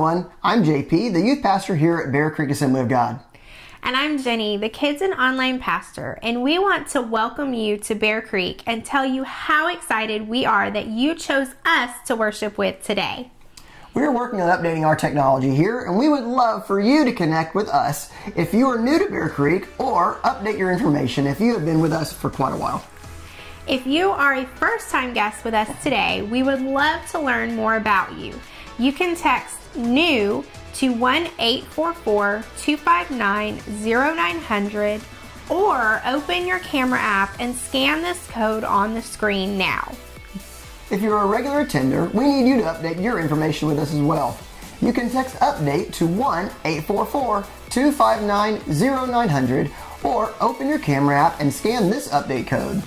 everyone. I'm JP, the youth pastor here at Bear Creek Assembly of God. And I'm Jenny, the kids and online pastor, and we want to welcome you to Bear Creek and tell you how excited we are that you chose us to worship with today. We're working on updating our technology here, and we would love for you to connect with us if you are new to Bear Creek or update your information if you have been with us for quite a while. If you are a first time guest with us today, we would love to learn more about you. You can text NEW to 1 844 259 0900 or open your camera app and scan this code on the screen now. If you're a regular attender, we need you to update your information with us as well. You can text update to 1 844 259 0900 or open your camera app and scan this update code.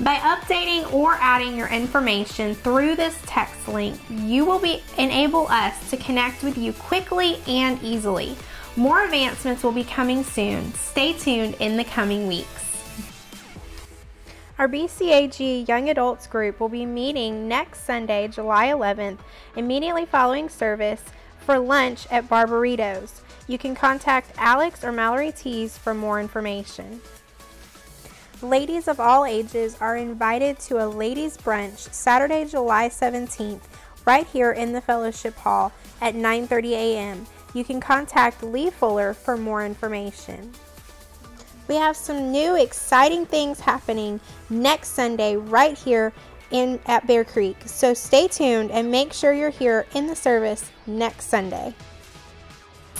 By updating or adding your information through this text link, you will be enable us to connect with you quickly and easily. More advancements will be coming soon. Stay tuned in the coming weeks. Our BCAG Young Adults group will be meeting next Sunday, July 11th, immediately following service for lunch at Barbaritos. You can contact Alex or Mallory Tees for more information. Ladies of all ages are invited to a ladies' brunch Saturday, July 17th, right here in the fellowship hall at 9:30 a.m. You can contact Lee Fuller for more information. We have some new exciting things happening next Sunday right here in at Bear Creek. So stay tuned and make sure you're here in the service next Sunday.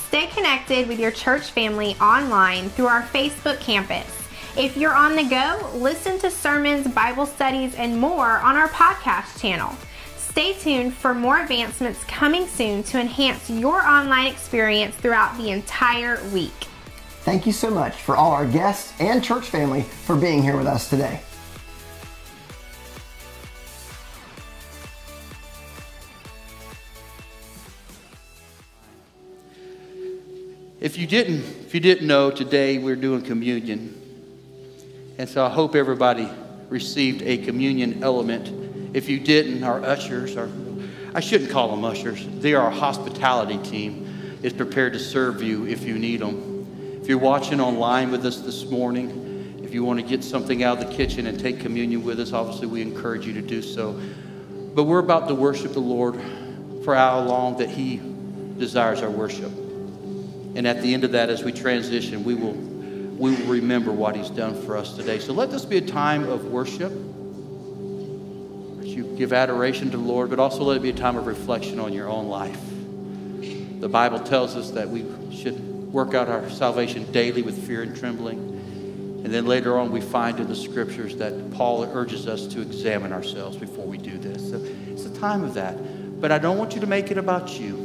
Stay connected with your church family online through our Facebook campus. If you're on the go, listen to sermons, Bible studies, and more on our podcast channel. Stay tuned for more advancements coming soon to enhance your online experience throughout the entire week. Thank you so much for all our guests and church family for being here with us today. If you didn't, if you didn't know, today we're doing communion. And so I hope everybody received a communion element. If you didn't, our ushers are, I shouldn't call them ushers, they are our hospitality team, is prepared to serve you if you need them. If you're watching online with us this morning, if you want to get something out of the kitchen and take communion with us, obviously we encourage you to do so. But we're about to worship the Lord for how long that He desires our worship. And at the end of that, as we transition, we will we will remember what he's done for us today. So let this be a time of worship. You give adoration to the Lord, but also let it be a time of reflection on your own life. The Bible tells us that we should work out our salvation daily with fear and trembling. And then later on, we find in the scriptures that Paul urges us to examine ourselves before we do this. So it's a time of that. But I don't want you to make it about you.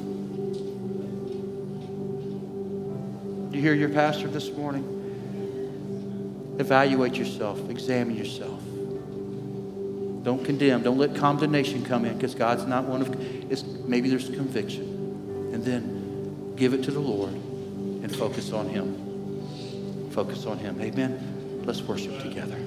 You hear your pastor this morning? Evaluate yourself, examine yourself. Don't condemn. Don't let condemnation come in because God's not one of it's maybe there's conviction. And then give it to the Lord and focus on him. Focus on him. Amen. Let's worship together.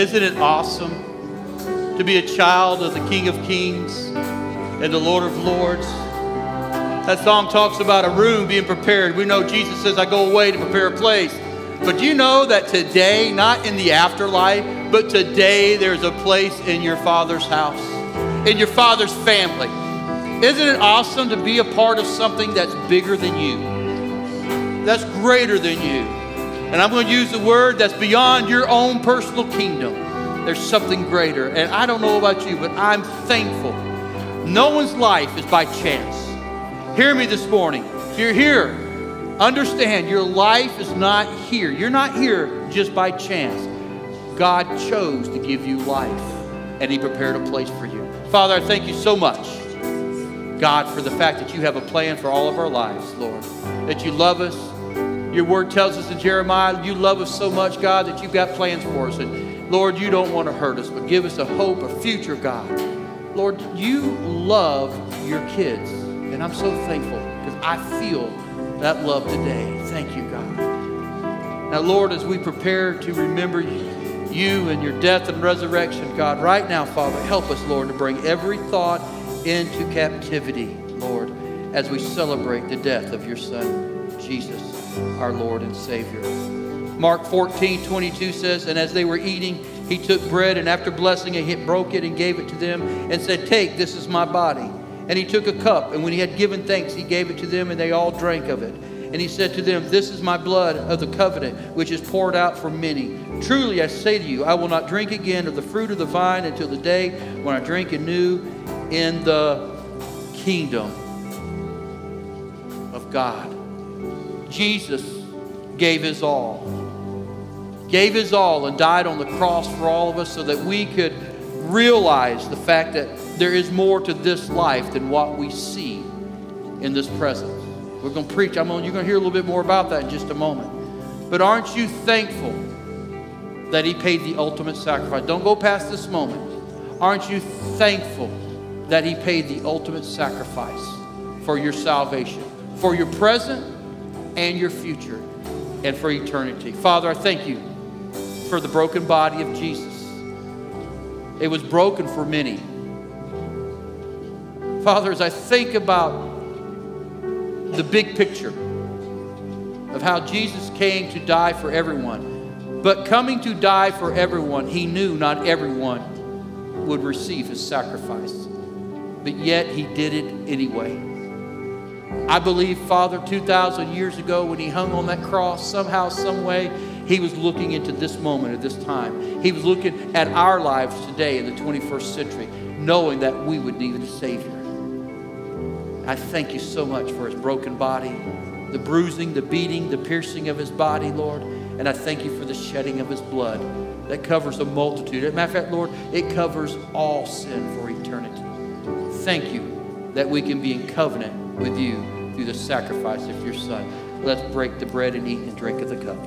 Isn't it awesome to be a child of the King of Kings and the Lord of Lords? That song talks about a room being prepared. We know Jesus says, I go away to prepare a place. But do you know that today, not in the afterlife, but today there's a place in your Father's house, in your Father's family? Isn't it awesome to be a part of something that's bigger than you? That's greater than you. And I'm going to use the word that's beyond your own personal kingdom. There's something greater. And I don't know about you, but I'm thankful. No one's life is by chance. Hear me this morning. If you're here, understand your life is not here. You're not here just by chance. God chose to give you life, and He prepared a place for you. Father, I thank you so much, God, for the fact that you have a plan for all of our lives, Lord. That you love us. Your word tells us in Jeremiah, you love us so much, God, that you've got plans for us. And Lord, you don't want to hurt us, but give us a hope, a future, God. Lord, you love your kids. And I'm so thankful because I feel that love today. Thank you, God. Now, Lord, as we prepare to remember you and your death and resurrection, God, right now, Father, help us, Lord, to bring every thought into captivity, Lord, as we celebrate the death of your Son, Jesus, our Lord and Savior. Mark 14, 22 says, And as they were eating, he took bread, and after blessing it, he broke it and gave it to them, and said, Take, this is my body. And he took a cup, and when he had given thanks, he gave it to them, and they all drank of it. And he said to them, This is my blood of the covenant, which is poured out for many. Truly I say to you, I will not drink again of the fruit of the vine until the day when I drink anew in the kingdom of God. Jesus gave his all. Gave his all and died on the cross for all of us so that we could realize the fact that there is more to this life than what we see in this present. We're going to preach. I'm going, you're going to hear a little bit more about that in just a moment. But aren't you thankful that he paid the ultimate sacrifice? Don't go past this moment. Aren't you thankful that he paid the ultimate sacrifice for your salvation, for your present and your future, and for eternity? Father, I thank you for the broken body of Jesus. It was broken for many. Father, as I think about the big picture of how Jesus came to die for everyone, but coming to die for everyone, he knew not everyone would receive his sacrifice. But yet he did it anyway. I believe, Father, 2,000 years ago when he hung on that cross, somehow, some way, he was looking into this moment at this time. He was looking at our lives today in the 21st century, knowing that we would need a Savior. I thank you so much for his broken body, the bruising, the beating, the piercing of his body, Lord. And I thank you for the shedding of his blood that covers a multitude. As a matter of fact, Lord, it covers all sin for eternity. Thank you that we can be in covenant with you through the sacrifice of your Son. Let's break the bread and eat and drink of the cup.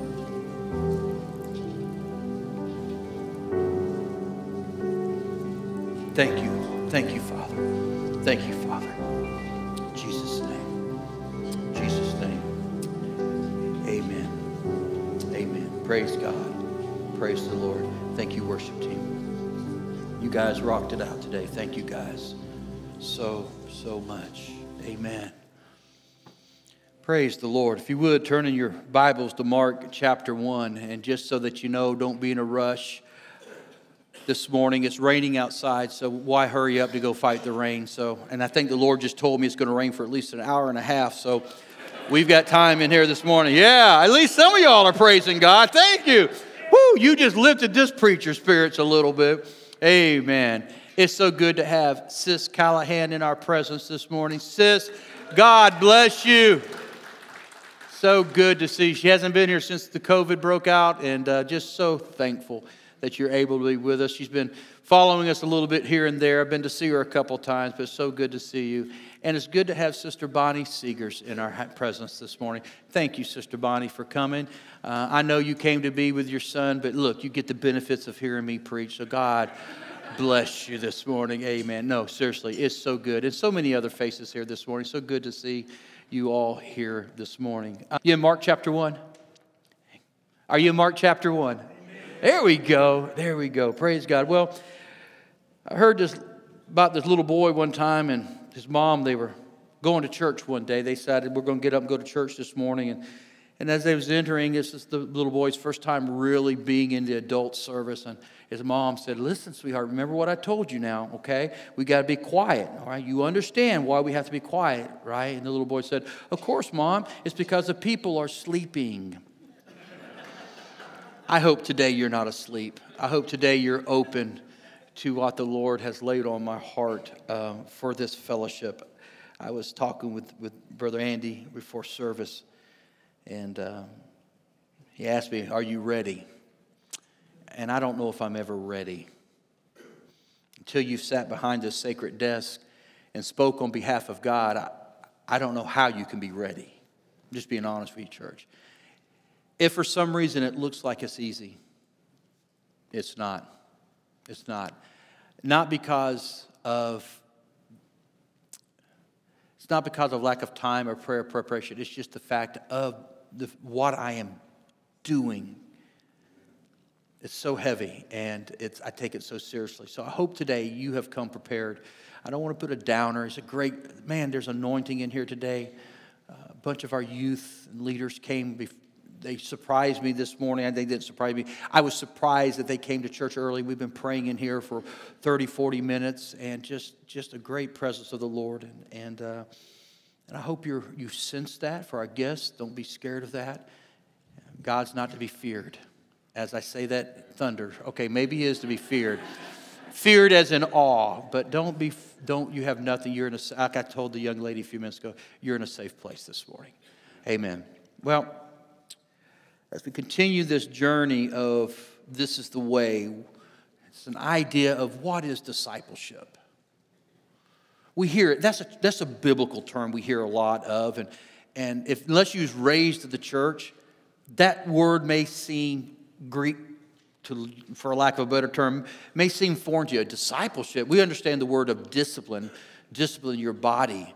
Thank you. Thank you, Father. Thank you, Father. In Jesus' name. In Jesus' name. Amen. Amen. Praise God. Praise the Lord. Thank you, worship team. You guys rocked it out today. Thank you, guys, so, so much. Amen. Praise the Lord. If you would, turn in your Bibles to Mark chapter 1. And just so that you know, don't be in a rush this morning. It's raining outside, so why hurry up to go fight the rain? So, and I think the Lord just told me it's going to rain for at least an hour and a half. So, we've got time in here this morning. Yeah, at least some of y'all are praising God. Thank you. Woo, you just lifted this preacher's spirits a little bit. Amen. It's so good to have Sis Callahan in our presence this morning. Sis, God bless you. So good to see. She hasn't been here since the COVID broke out, and uh, just so thankful that you're able to be with us. She's been following us a little bit here and there. I've been to see her a couple times, but so good to see you. And it's good to have Sister Bonnie Seegers in our presence this morning. Thank you, Sister Bonnie, for coming. Uh, I know you came to be with your son, but look, you get the benefits of hearing me preach. So, God bless you this morning. Amen. No, seriously, it's so good. And so many other faces here this morning. So good to see you all here this morning. Uh, you in Mark chapter 1? Are you in Mark chapter 1? There we go. There we go. Praise God. Well, I heard this about this little boy one time and his mom, they were going to church one day. They decided we're going to get up and go to church this morning. And, and as they was entering, this is the little boy's first time really being in the adult service. And his mom said, Listen, sweetheart, remember what I told you now, okay? We got to be quiet, all right? You understand why we have to be quiet, right? And the little boy said, Of course, mom. It's because the people are sleeping. I hope today you're not asleep. I hope today you're open to what the Lord has laid on my heart um, for this fellowship. I was talking with, with Brother Andy before service, and uh, he asked me, Are you ready? And I don't know if I'm ever ready. Until you've sat behind this sacred desk and spoke on behalf of God, I, I don't know how you can be ready. I'm just being honest with you, church. If for some reason it looks like it's easy, it's not. It's not. Not because of it's not because of lack of time or prayer preparation. It's just the fact of the, what I am doing. It's so heavy, and it's, I take it so seriously. So I hope today you have come prepared. I don't want to put a downer. It's a great, man, there's anointing in here today. Uh, a bunch of our youth leaders came they surprised me this morning. They didn't surprise me. I was surprised that they came to church early. We've been praying in here for 30, 40 minutes, and just, just a great presence of the Lord. And, and, uh, and I hope you you sense that for our guests. Don't be scared of that. God's not to be feared. As I say that, thunder. Okay, maybe he is to be feared. feared as in awe, but don't be, don't, you have nothing. You're in a, like I told the young lady a few minutes ago, you're in a safe place this morning. Amen. Well, as we continue this journey of this is the way, it's an idea of what is discipleship. We hear it, that's a, that's a biblical term we hear a lot of. And, and if, unless you was raised in the church, that word may seem Greek, to, for lack of a better term, may seem foreign to you. Discipleship, we understand the word of discipline, discipline your body.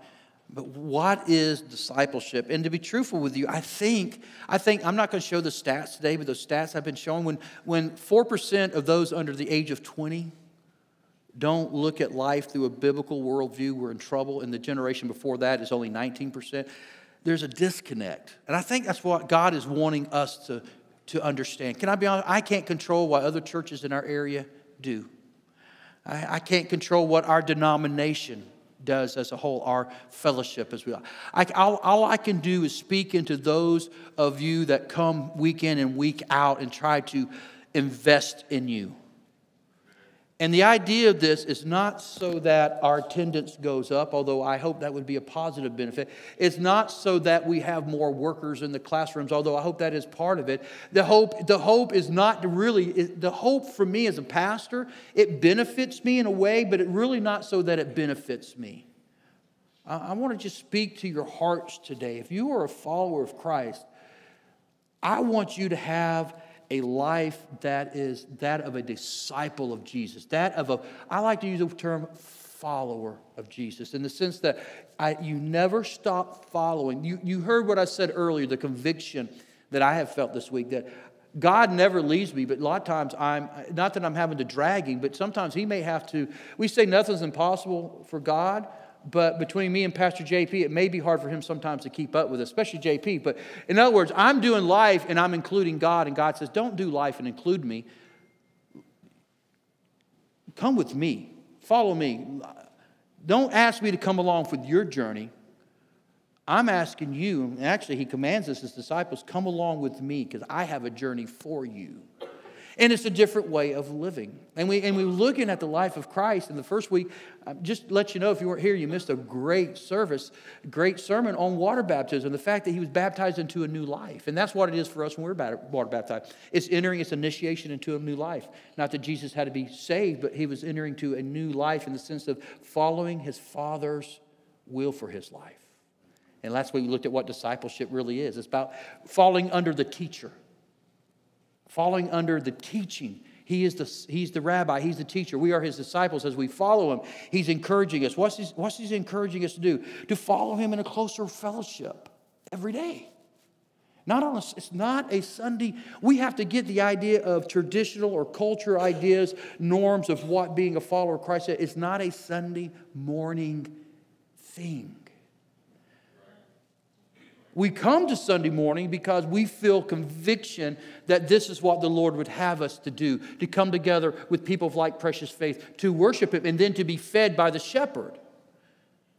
But what is discipleship? And to be truthful with you, I think, I think I'm not going to show the stats today, but those stats I've been showing when, when 4% of those under the age of 20 don't look at life through a biblical worldview, we're in trouble. And the generation before that is only 19%. There's a disconnect. And I think that's what God is wanting us to, to understand. Can I be honest? I can't control what other churches in our area do. I, I can't control what our denomination does as a whole, our fellowship as we I, all, all I can do is speak into those of you that come week in and week out and try to invest in you. And the idea of this is not so that our attendance goes up, although I hope that would be a positive benefit. It's not so that we have more workers in the classrooms, although I hope that is part of it. The hope, the hope is not to really, the hope for me as a pastor, it benefits me in a way, but it really not so that it benefits me. I, I want to just speak to your hearts today. If you are a follower of Christ, I want you to have a life that is that of a disciple of Jesus, that of a, I like to use the term follower of Jesus in the sense that I, you never stop following. You, you heard what I said earlier, the conviction that I have felt this week that God never leaves me, but a lot of times I'm, not that I'm having to drag him, but sometimes he may have to. We say nothing's impossible for God, but between me and Pastor JP, it may be hard for him sometimes to keep up with, especially JP. But in other words, I'm doing life and I'm including God, and God says, Don't do life and include me. Come with me, follow me. Don't ask me to come along with your journey. I'm asking you, and actually, he commands us his disciples, come along with me because I have a journey for you. And it's a different way of living. And, we, and we're looking at the life of Christ. In the first week, uh, just let you know if you weren't here, you missed a great service, great sermon on water baptism, the fact that he was baptized into a new life. And that's what it is for us when we're water baptized. It's entering its initiation into a new life. Not that Jesus had to be saved, but he was entering to a new life in the sense of following his Father's will for his life. And that's why we looked at what discipleship really is. It's about falling under the teacher falling under the teaching. He is the, he's the rabbi, he's the teacher. We are his disciples as we follow him. He's encouraging us. What's he, what's he encouraging us to do? To follow him in a closer fellowship every day. Not on a, it's not a Sunday. We have to get the idea of traditional or culture ideas, norms of what being a follower of Christ is. It's not a Sunday morning thing. We come to Sunday morning because we feel conviction that this is what the Lord would have us to do to come together with people of like precious faith, to worship Him, and then to be fed by the shepherd.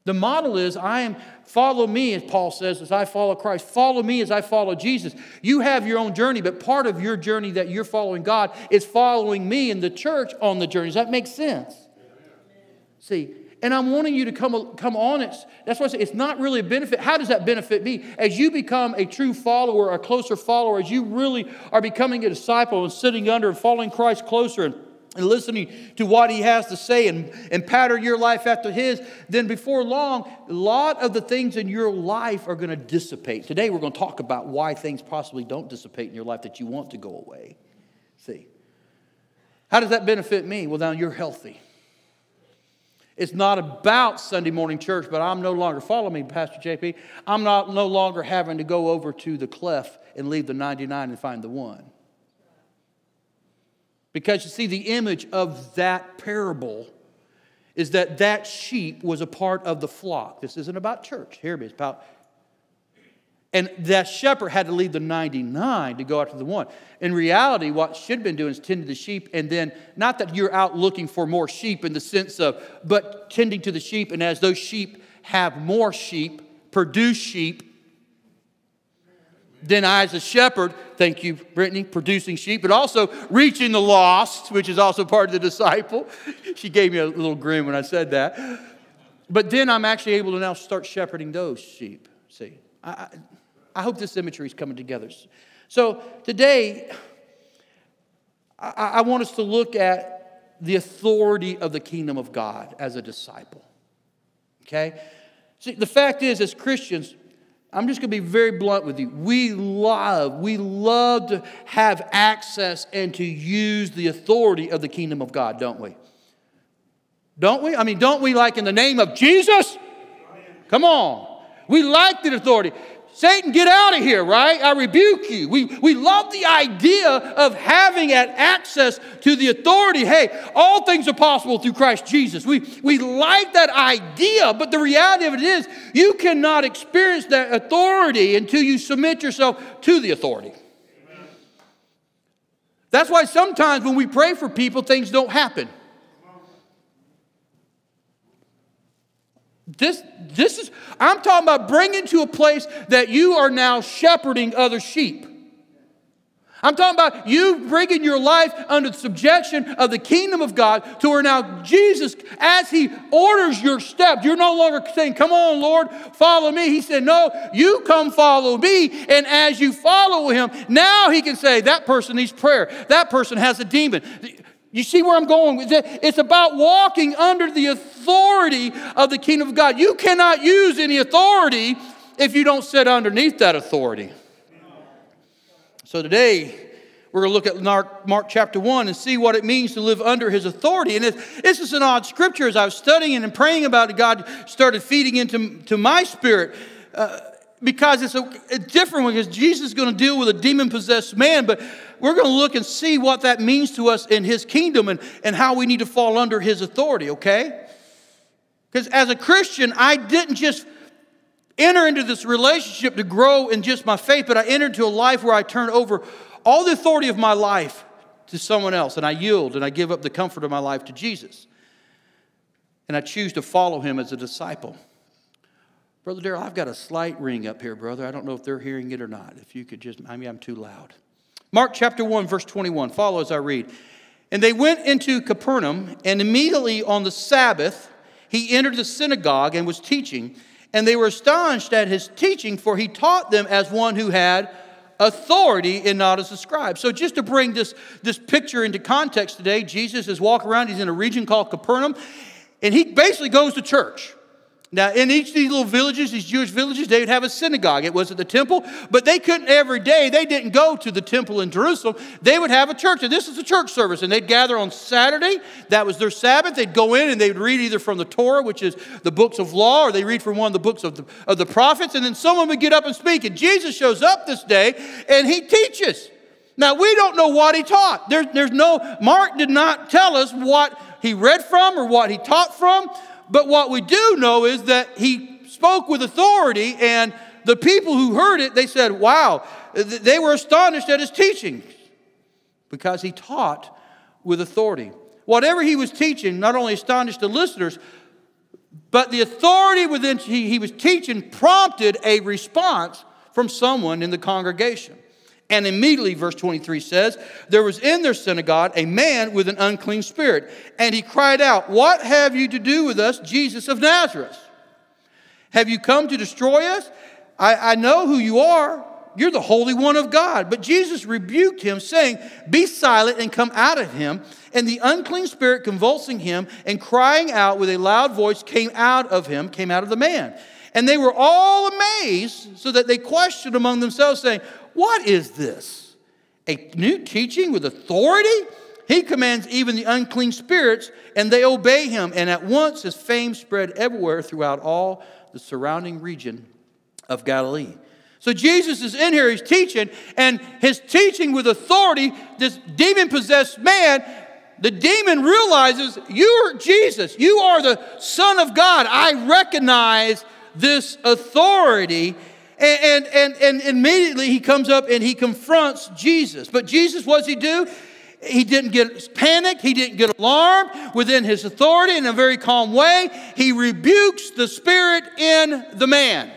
The model is I am follow me, as Paul says, as I follow Christ. Follow me as I follow Jesus. You have your own journey, but part of your journey that you're following God is following me and the church on the journey. Does that make sense? See, and I'm wanting you to come, come on it. That's why I say it's not really a benefit. How does that benefit me? As you become a true follower, a closer follower, as you really are becoming a disciple and sitting under and following Christ closer and, and listening to what he has to say and, and pattern your life after his, then before long, a lot of the things in your life are going to dissipate. Today we're going to talk about why things possibly don't dissipate in your life that you want to go away. See. How does that benefit me? Well, now you're healthy. It's not about Sunday morning church, but I'm no longer, follow me, Pastor JP, I'm not no longer having to go over to the cleft and leave the 99 and find the one. Because you see, the image of that parable is that that sheep was a part of the flock. This isn't about church. Here it is about and that shepherd had to leave the 99 to go after the one. In reality, what should have been doing is tending the sheep, and then not that you're out looking for more sheep in the sense of, but tending to the sheep, and as those sheep have more sheep, produce sheep, then I, as a shepherd, thank you, Brittany, producing sheep, but also reaching the lost, which is also part of the disciple. She gave me a little grin when I said that. But then I'm actually able to now start shepherding those sheep. See, I, I hope this imagery is coming together. So today, I, I want us to look at the authority of the kingdom of God as a disciple. Okay? See, the fact is, as Christians, I'm just going to be very blunt with you. We love, we love to have access and to use the authority of the kingdom of God, don't we? Don't we? I mean, don't we like in the name of Jesus? Come on. We like the authority. Satan, get out of here, right? I rebuke you. We, we love the idea of having access to the authority. Hey, all things are possible through Christ Jesus. We, we like that idea, but the reality of it is you cannot experience that authority until you submit yourself to the authority. That's why sometimes when we pray for people, things don't happen. This, this is, I'm talking about bringing to a place that you are now shepherding other sheep. I'm talking about you bringing your life under the subjection of the kingdom of God to where now Jesus, as He orders your steps, you're no longer saying, Come on, Lord, follow me. He said, No, you come follow me. And as you follow Him, now He can say, That person needs prayer. That person has a demon. You see where I'm going? It's about walking under the authority of the kingdom of God. You cannot use any authority if you don't sit underneath that authority. So today, we're going to look at Mark, Mark, chapter 1 and see what it means to live under his authority. And this is an odd scripture. As I was studying and praying about it, God started feeding into to my spirit. Uh, because it's a, a different one, because Jesus is going to deal with a demon possessed man, but we're going to look and see what that means to us in his kingdom and, and how we need to fall under his authority, okay? Because as a Christian, I didn't just enter into this relationship to grow in just my faith, but I entered into a life where I turn over all the authority of my life to someone else, and I yield and I give up the comfort of my life to Jesus. And I choose to follow him as a disciple. Brother Darrell, I've got a slight ring up here, brother. I don't know if they're hearing it or not. If you could just, I mean, I'm too loud. Mark chapter 1, verse 21. Follow as I read. And they went into Capernaum, and immediately on the Sabbath, he entered the synagogue and was teaching. And they were astonished at his teaching, for he taught them as one who had authority and not as a scribe. So, just to bring this, this picture into context today, Jesus is walking around. He's in a region called Capernaum, and he basically goes to church. Now, in each of these little villages, these Jewish villages, they would have a synagogue. It wasn't the temple, but they couldn't every day. They didn't go to the temple in Jerusalem. They would have a church, and this is a church service, and they'd gather on Saturday. That was their Sabbath. They'd go in and they'd read either from the Torah, which is the books of law, or they read from one of the books of the, of the prophets, and then someone would get up and speak. And Jesus shows up this day, and he teaches. Now, we don't know what he taught. There, there's no, Mark did not tell us what he read from or what he taught from. But what we do know is that he spoke with authority, and the people who heard it, they said, wow, they were astonished at his teachings because he taught with authority. Whatever he was teaching not only astonished the listeners, but the authority within he, was teaching prompted a response from someone in the congregation. And immediately, verse 23 says, there was in their synagogue a man with an unclean spirit. And he cried out, What have you to do with us, Jesus of Nazareth? Have you come to destroy us? I, I know who you are. You're the Holy One of God. But Jesus rebuked him, saying, Be silent and come out of him. And the unclean spirit, convulsing him and crying out with a loud voice, came out of him, came out of the man. And they were all amazed, so that they questioned among themselves, saying, what is this? A new teaching with authority? He commands even the unclean spirits, and they obey him. And at once his fame spread everywhere throughout all the surrounding region of Galilee. So Jesus is in here, he's teaching, and his teaching with authority, this demon possessed man, the demon realizes, You are Jesus, you are the Son of God. I recognize this authority. And, and, and, immediately he comes up and he confronts Jesus. But Jesus, what does he do? He didn't get panicked. He didn't get alarmed within his authority in a very calm way. He rebukes the spirit in the man.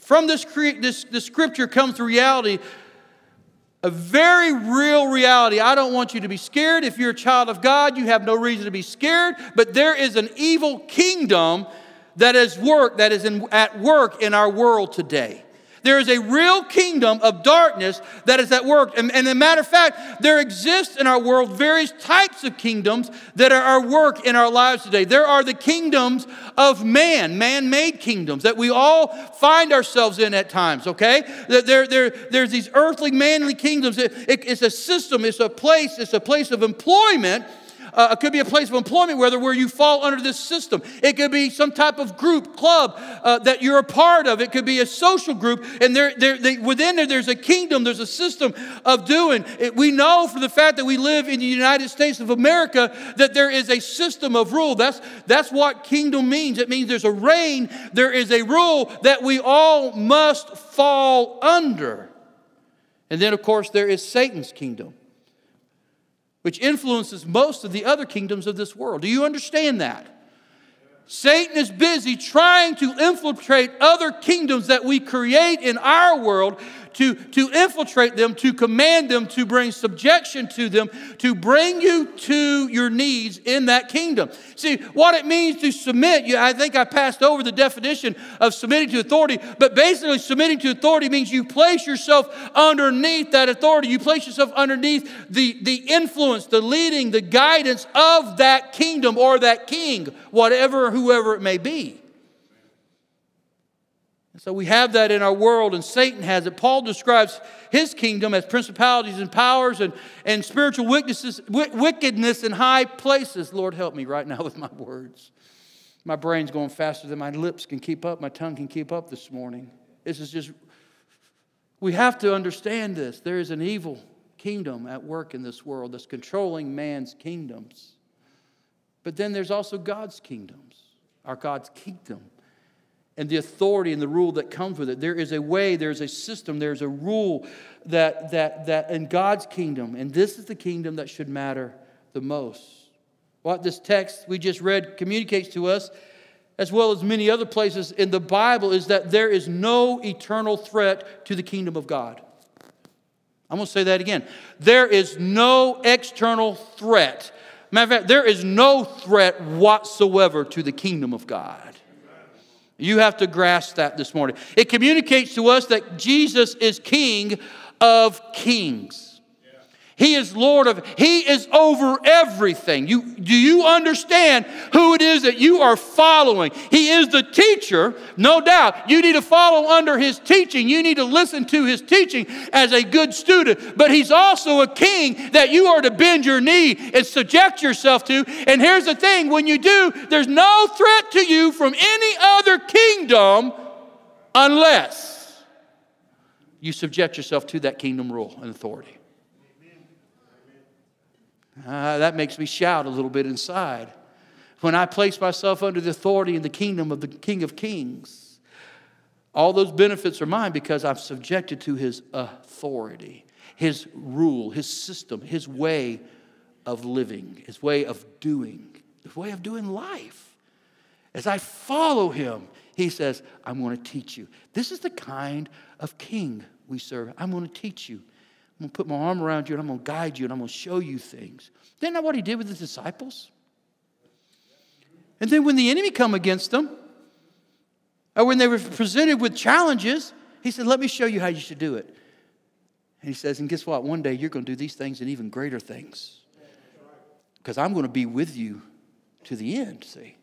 From this, this, this scripture comes the reality, a very real reality. I don't want you to be scared. If you're a child of God, you have no reason to be scared. But there is an evil kingdom that is work that is in, at work in our world today. There is a real kingdom of darkness that is at work. And, and as a matter of fact, there exists in our world various types of kingdoms that are at work in our lives today. There are the kingdoms of man, man made kingdoms that we all find ourselves in at times, okay? There, there, there's these earthly, manly kingdoms. It, it, it's a system, it's a place, it's a place of employment uh, it could be a place of employment, whether where you fall under this system. It could be some type of group, club uh, that you're a part of. It could be a social group, and there, there, they, within there, there's a kingdom, there's a system of doing. It, we know from the fact that we live in the United States of America that there is a system of rule. That's, that's what kingdom means. It means there's a reign, there is a rule that we all must fall under. And then, of course, there is Satan's kingdom which influences most of the other kingdoms of this world. Do you understand that? Satan is busy trying to infiltrate other kingdoms that we create in our world to, to infiltrate them, to command them, to bring subjection to them, to bring you to your knees in that kingdom. See, what it means to submit, I think I passed over the definition of submitting to authority, but basically, submitting to authority means you place yourself underneath that authority. You place yourself underneath the, the influence, the leading, the guidance of that kingdom or that king, whatever, whoever it may be. And so we have that in our world, and Satan has it. Paul describes his kingdom as principalities and powers and, and spiritual wickedness, wickedness in high places. Lord, help me right now with my words. My brain's going faster than my lips can keep up, my tongue can keep up this morning. This is just, we have to understand this. There is an evil kingdom at work in this world that's controlling man's kingdoms. But then there's also God's kingdoms, our God's kingdom and the authority and the rule that comes with it. There is a way, there's a system, there's a rule that, that, that in God's kingdom, and this is the kingdom that should matter the most. What this text we just read communicates to us, as well as many other places in the Bible, is that there is no eternal threat to the kingdom of God. I'm going to say that again. There is no external threat. Matter of fact, there is no threat whatsoever to the kingdom of God. You have to grasp that this morning. It communicates to us that Jesus is King of kings. He is Lord of, He is over everything. You, do you understand who it is that you are following? He is the teacher, no doubt. You need to follow under His teaching. You need to listen to His teaching as a good student. But He's also a king that you are to bend your knee and subject yourself to. And here's the thing when you do, there's no threat to you from any other kingdom unless you subject yourself to that kingdom rule and authority. Uh, that makes me shout a little bit inside. When I place myself under the authority and the kingdom of the King of Kings, all those benefits are mine because I'm subjected to his authority, his rule, his system, his way of living, his way of doing, his way of doing life. As I follow him, he says, I'm going to teach you. This is the kind of king we serve. I'm going to teach you. I'm going to put my arm around you and I'm going to guide you and I'm going to show you things. Isn't that what he did with the disciples? And then when the enemy come against them, or when they were presented with challenges, he said, Let me show you how you should do it. And he says, And guess what? One day you're going to do these things and even greater things. Because I'm going to be with you to the end, see?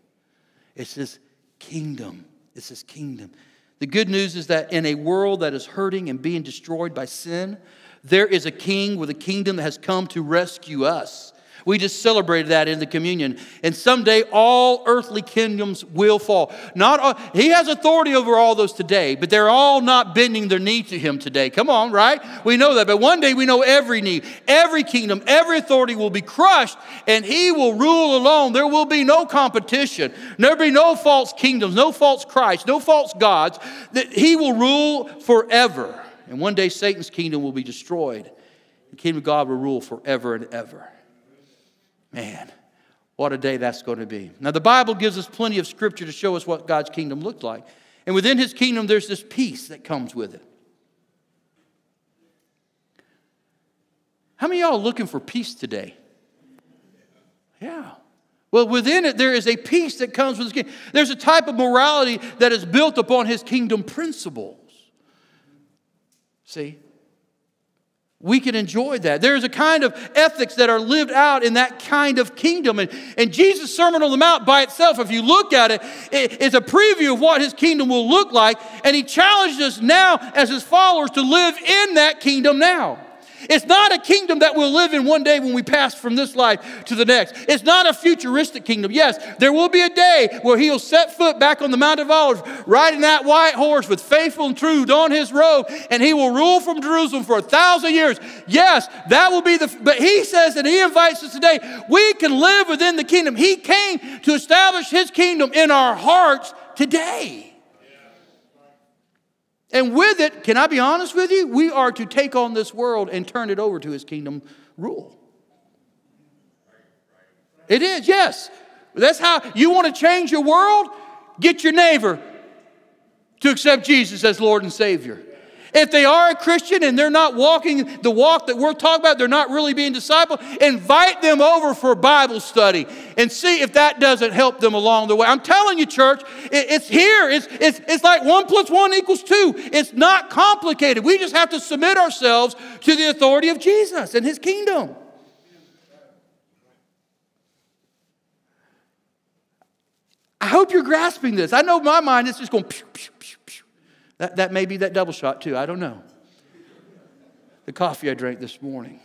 It's this kingdom. It's this kingdom. The good news is that in a world that is hurting and being destroyed by sin, there is a king with a kingdom that has come to rescue us. We just celebrated that in the communion. And someday all earthly kingdoms will fall. Not all, he has authority over all those today, but they're all not bending their knee to him today. Come on, right? We know that. But one day we know every knee, every kingdom, every authority will be crushed and he will rule alone. There will be no competition. There will be no false kingdoms, no false Christ, no false gods. He will rule forever. And one day Satan's kingdom will be destroyed. The kingdom of God will rule forever and ever. Man, what a day that's going to be. Now, the Bible gives us plenty of scripture to show us what God's kingdom looked like. And within his kingdom, there's this peace that comes with it. How many y'all are looking for peace today? Yeah. Well, within it, there is a peace that comes with his kingdom. There's a type of morality that is built upon his kingdom principle. See? We can enjoy that. There's a kind of ethics that are lived out in that kind of kingdom. And, and Jesus' Sermon on the Mount by itself, if you look at it, it, it's a preview of what his kingdom will look like. And he challenges us now as his followers to live in that kingdom now. It's not a kingdom that we'll live in one day when we pass from this life to the next. It's not a futuristic kingdom. Yes, there will be a day where he'll set foot back on the Mount of Olives, riding that white horse with faithful and true on his robe, and he will rule from Jerusalem for a thousand years. Yes, that will be the, but he says that he invites us today, we can live within the kingdom. He came to establish his kingdom in our hearts today. And with it, can I be honest with you? We are to take on this world and turn it over to his kingdom rule. It is, yes. That's how you want to change your world? Get your neighbor to accept Jesus as Lord and Savior. If they are a Christian and they're not walking the walk that we're talking about, they're not really being discipled, invite them over for Bible study and see if that doesn't help them along the way. I'm telling you, church, it's here. It's, it's, it's like one plus one equals two. It's not complicated. We just have to submit ourselves to the authority of Jesus and his kingdom. I hope you're grasping this. I know my mind is just going pew, pew. That, that may be that double shot too. I don't know. The coffee I drank this morning.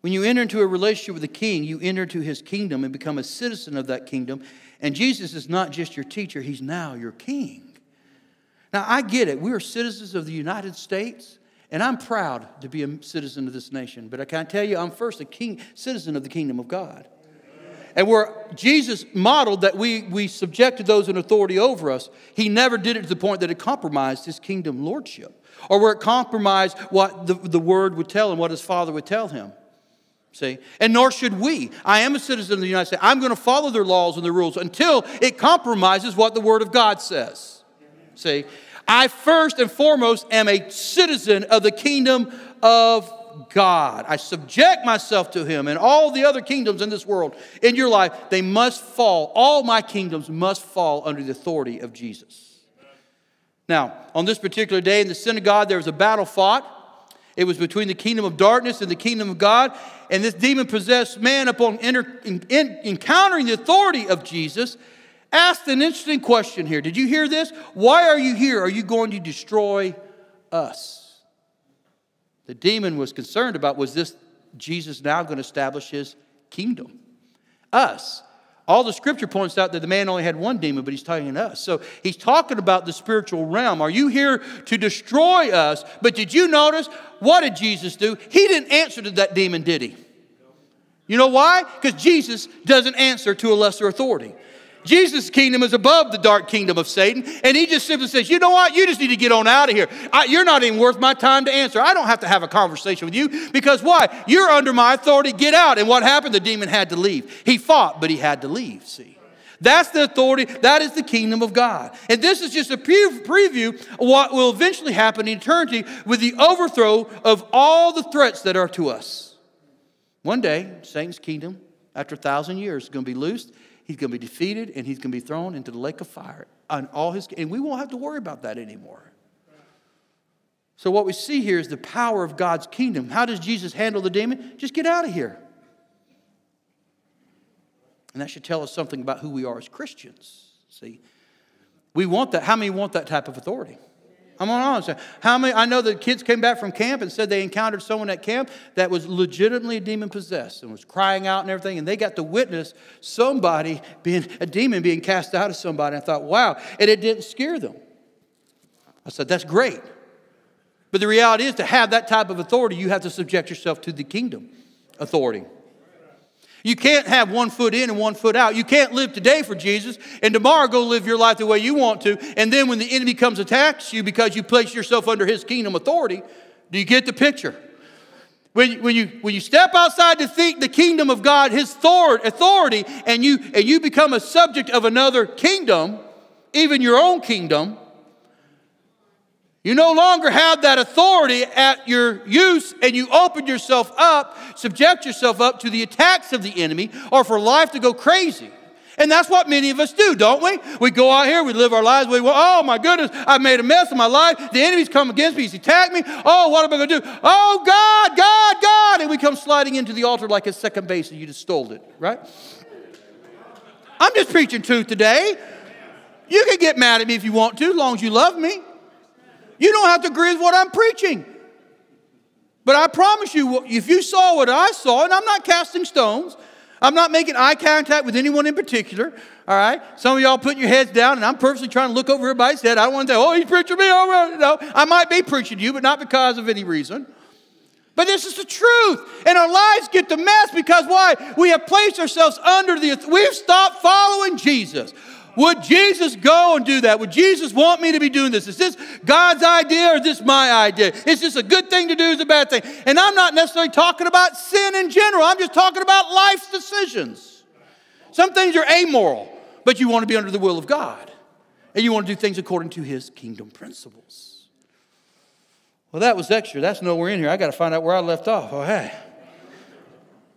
When you enter into a relationship with the king, you enter into his kingdom and become a citizen of that kingdom. And Jesus is not just your teacher, he's now your king. Now, I get it. We are citizens of the United States, and I'm proud to be a citizen of this nation. But I can tell you, I'm first a king, citizen of the kingdom of God. And where Jesus modeled that we, we subjected those in authority over us, he never did it to the point that it compromised his kingdom lordship or where it compromised what the, the word would tell him, what his father would tell him. See? And nor should we. I am a citizen of the United States. I'm going to follow their laws and their rules until it compromises what the Word of God says. See? I first and foremost am a citizen of the kingdom of God. I subject myself to Him and all the other kingdoms in this world. In your life, they must fall. All my kingdoms must fall under the authority of Jesus. Now, on this particular day in the synagogue, there was a battle fought. It was between the kingdom of darkness and the kingdom of God. And this demon possessed man, upon enter, in, in, encountering the authority of Jesus, asked an interesting question here. Did you hear this? Why are you here? Are you going to destroy us? The demon was concerned about was this Jesus now going to establish his kingdom? Us. All the scripture points out that the man only had one demon, but he's talking to us. So he's talking about the spiritual realm. Are you here to destroy us? But did you notice what did Jesus do? He didn't answer to that demon, did he? You know why? Because Jesus doesn't answer to a lesser authority. Jesus' kingdom is above the dark kingdom of Satan. And he just simply says, You know what? You just need to get on out of here. I, you're not even worth my time to answer. I don't have to have a conversation with you because why? You're under my authority. Get out. And what happened? The demon had to leave. He fought, but he had to leave. See? That's the authority. That is the kingdom of God. And this is just a preview of what will eventually happen in eternity with the overthrow of all the threats that are to us. One day, Satan's kingdom, after a thousand years, is going to be loosed He's going to be defeated and he's going to be thrown into the lake of fire. On all his, and we won't have to worry about that anymore. So, what we see here is the power of God's kingdom. How does Jesus handle the demon? Just get out of here. And that should tell us something about who we are as Christians. See, we want that. How many want that type of authority? I'm on honest. How many? I know the kids came back from camp and said they encountered someone at camp that was legitimately demon possessed and was crying out and everything, and they got to witness somebody being a demon being cast out of somebody. I thought, wow, and it didn't scare them. I said, that's great. But the reality is, to have that type of authority, you have to subject yourself to the kingdom authority. You can't have one foot in and one foot out. You can't live today for Jesus and tomorrow go live your life the way you want to. And then when the enemy comes attacks you because you place yourself under his kingdom authority, do you get the picture? When, when, you, when you step outside to think the kingdom of God, his authority, and you, and you become a subject of another kingdom, even your own kingdom, you no longer have that authority at your use, and you open yourself up, subject yourself up to the attacks of the enemy, or for life to go crazy. And that's what many of us do, don't we? We go out here, we live our lives, we, go, oh my goodness, I've made a mess of my life. The enemy's come against me, he's attacked me. Oh, what am I going to do? Oh, God, God, God. And we come sliding into the altar like a second base and you just stole it, right? I'm just preaching truth today. You can get mad at me if you want to, as long as you love me. You don't have to agree with what I'm preaching. But I promise you, if you saw what I saw, and I'm not casting stones, I'm not making eye contact with anyone in particular, all right? Some of y'all putting your heads down, and I'm purposely trying to look over everybody's head. I don't want to say, oh, he's preaching to me. All right. No, I might be preaching to you, but not because of any reason. But this is the truth. And our lives get the mess because why? We have placed ourselves under the, we've stopped following Jesus. Would Jesus go and do that? Would Jesus want me to be doing this? Is this God's idea or is this my idea? Is this a good thing to do? Is a bad thing? And I'm not necessarily talking about sin in general. I'm just talking about life's decisions. Some things are amoral, but you want to be under the will of God. And you want to do things according to his kingdom principles. Well, that was extra. That's nowhere in here. I got to find out where I left off. Oh, hey.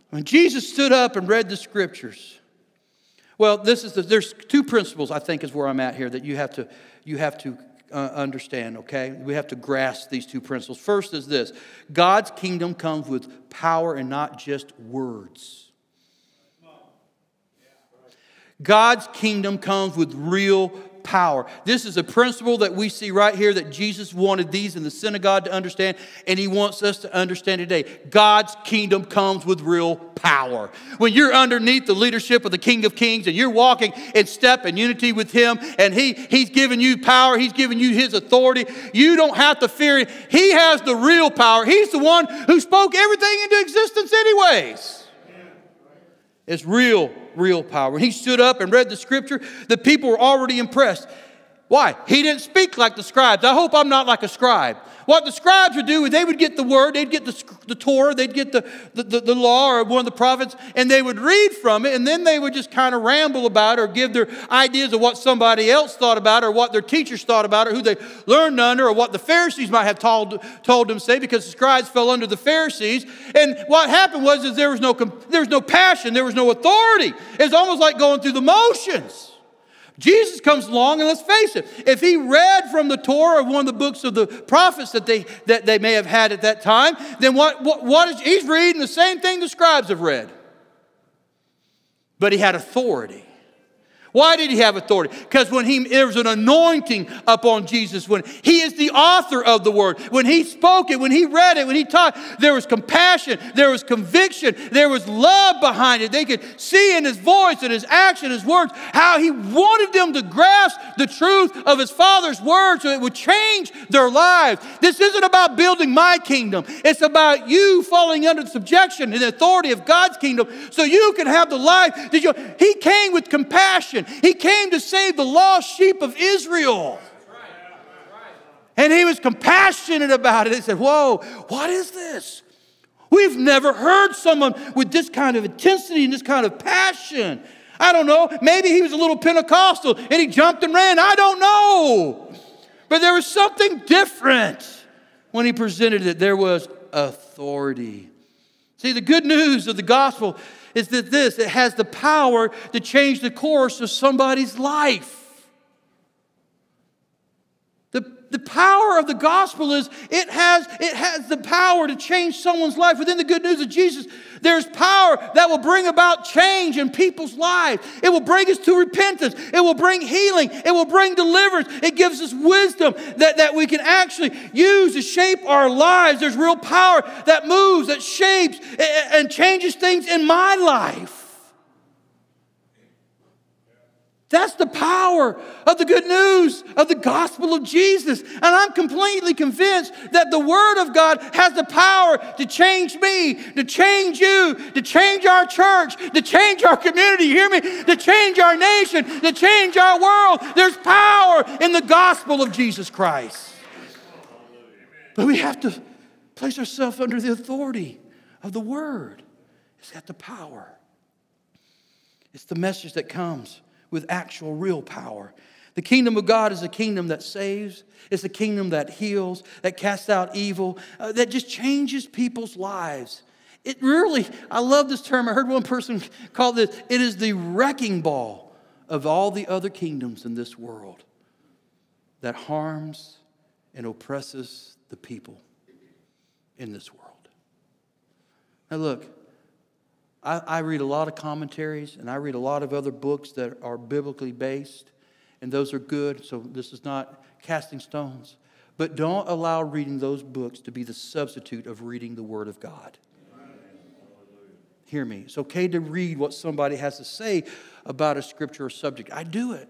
When Jesus stood up and read the scriptures, well, this is the, there's two principles I think is where I'm at here that you have to you have to uh, understand. Okay, we have to grasp these two principles. First is this: God's kingdom comes with power and not just words. God's kingdom comes with real power. This is a principle that we see right here that Jesus wanted these in the synagogue to understand, and he wants us to understand today. God's kingdom comes with real power. When you're underneath the leadership of the King of Kings and you're walking in step and unity with him, and he, he's given you power, he's given you his authority, you don't have to fear it. He has the real power. He's the one who spoke everything into existence, anyways. It's real, real power. When he stood up and read the scripture, the people were already impressed. Why? He didn't speak like the scribes. I hope I'm not like a scribe. What the scribes would do is they would get the word, they'd get the, the Torah, they'd get the, the, the, the law or one of the prophets, and they would read from it, and then they would just kind of ramble about or give their ideas of what somebody else thought about or what their teachers thought about or who they learned under, or what the Pharisees might have told, told them say, because the scribes fell under the Pharisees. And what happened was is there was no there was no passion, there was no authority. It's almost like going through the motions. Jesus comes along, and let's face it, if he read from the Torah or one of the books of the prophets that they, that they may have had at that time, then what, what, what is, he's reading the same thing the scribes have read. But he had authority. Why did he have authority? Because when he there was an anointing upon Jesus, when he is the author of the word, when he spoke it, when he read it, when he taught, there was compassion, there was conviction, there was love behind it. They could see in his voice and his action, his words, how he wanted them to grasp the truth of his father's word so it would change their lives. This isn't about building my kingdom, it's about you falling under the subjection and the authority of God's kingdom so you can have the life you. He came with compassion. He came to save the lost sheep of Israel. And he was compassionate about it. He said, Whoa, what is this? We've never heard someone with this kind of intensity and this kind of passion. I don't know. Maybe he was a little Pentecostal and he jumped and ran. I don't know. But there was something different when he presented it. There was authority. See, the good news of the gospel is that this it has the power to change the course of somebody's life. The, power of the gospel is it has, it has the power to change someone's life. Within the good news of Jesus, there's power that will bring about change in people's lives. It will bring us to repentance. It will bring healing. It will bring deliverance. It gives us wisdom that, that we can actually use to shape our lives. There's real power that moves, that shapes, and changes things in my life. That's the power of the good news of the gospel of Jesus. And I'm completely convinced that the Word of God has the power to change me, to change you, to change our church, to change our community, you hear me? To change our nation, to change our world. There's power in the gospel of Jesus Christ. But we have to place ourselves under the authority of the Word. It's got the power, it's the message that comes with actual real power. The kingdom of God is a kingdom that saves, it's a kingdom that heals, that casts out evil, uh, that just changes people's lives. It really, I love this term. I heard one person call this it is the wrecking ball of all the other kingdoms in this world that harms and oppresses the people in this world. Now, look, I, I read a lot of commentaries and I read a lot of other books that are biblically based, and those are good, so this is not casting stones. But don't allow reading those books to be the substitute of reading the Word of God. Hear me. It's okay to read what somebody has to say about a scripture or subject. I do it.